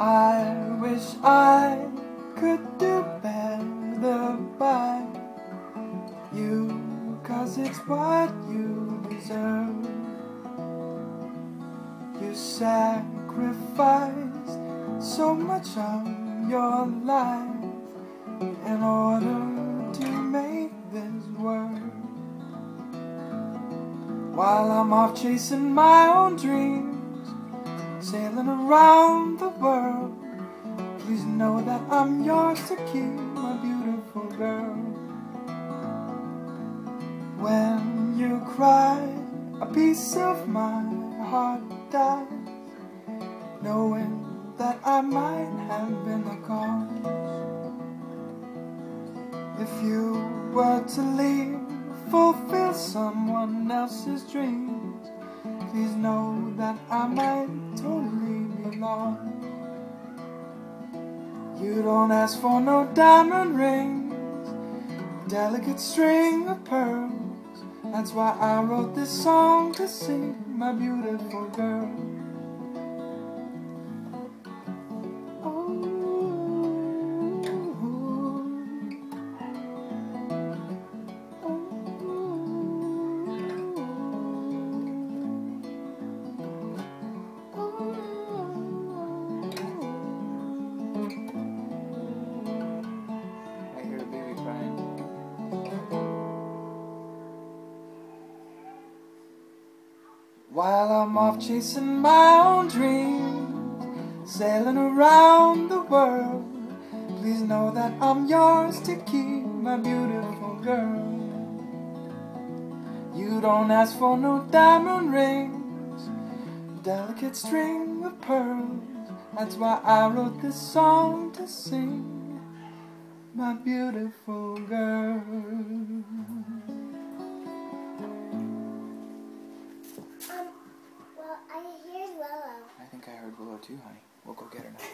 I wish I could do better by you, cause it's what you deserve. You sacrificed so much of your life in order to make this work. While I'm off chasing my own dreams, sailing around the world, please know that I'm yours to keep, my beautiful girl. When you cry, a piece of my heart dies, knowing that I might have been the cause. If you were to leave, fulfill someone else's dreams, please know that I might totally be lost. You don't ask for no diamond rings, delicate string of pearls. That's why I wrote this song to sing, my beautiful girl. While I'm off chasing my own dreams, sailing around the world, please know that I'm yours to keep, my beautiful girl. You don't ask for no diamond rings, delicate string of pearls. That's why I wrote this song to sing, my beautiful girl. Willow too, honey. We'll go get her now.